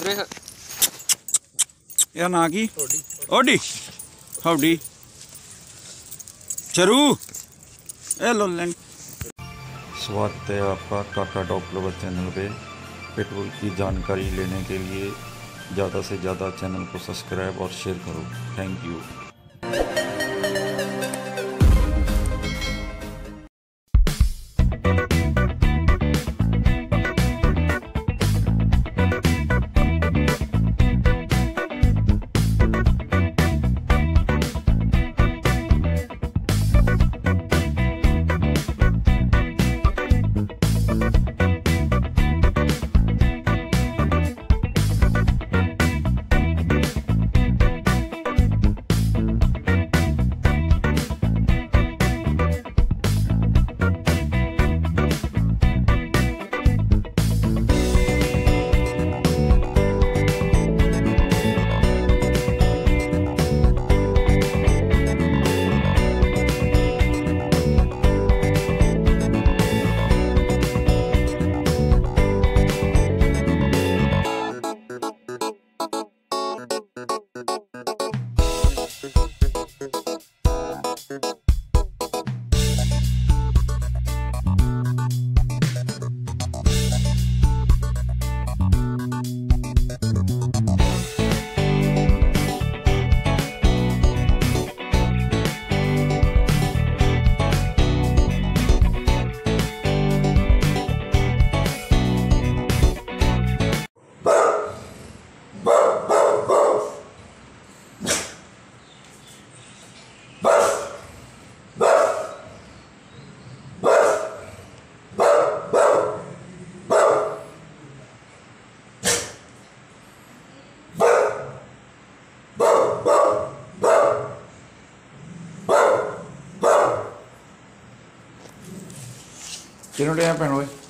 ਹੁਣੇ ਇਹਦਾ ਨਾਂ ਕੀ ਓਡੀ ਹੌਡੀ ਚਰੂ ਇਹ ਲੋ ਲੈਣ स्वागत है आपका काका डॉग लवर चैनल पे पेट्रोल की जानकारी लेने के लिए ज़्यादा से ज़्यादा चैनल को सब्सक्राइब और शेयर करो thank you Tiene un día de hoy.